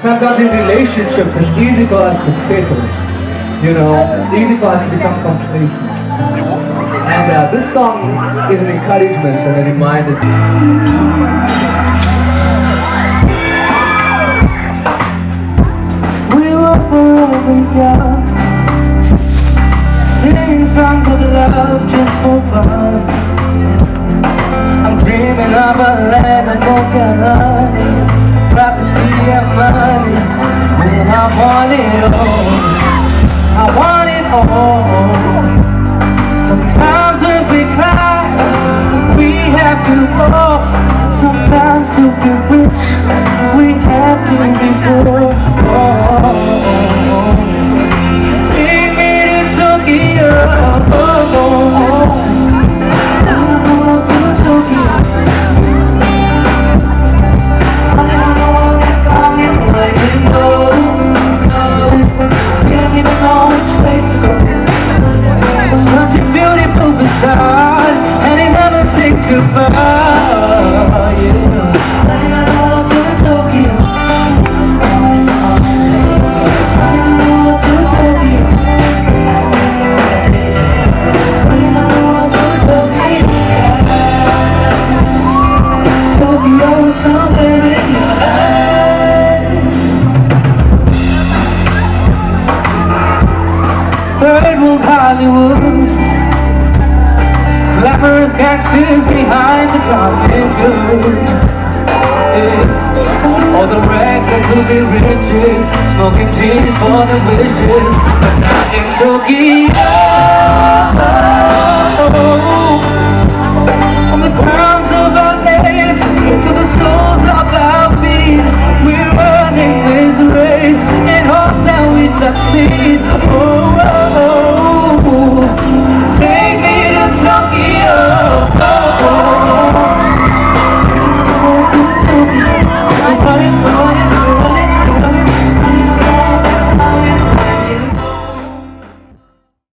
Sometimes in relationships, it's easy for us to settle. You know, it's easy for us to become complacent. And uh, this song is an encouragement and a reminder to We were forever young Singing songs of love just for fun I want it all I want it all. Sometimes when we cry We have to fall Sometimes to be rich We have to be poor Take me to Tokyo. to Third world Hollywood. Glamorous gangsters behind the carpet good yeah. All the rags that could be riches. Smoking jeans for the wishes. But not in Tokyo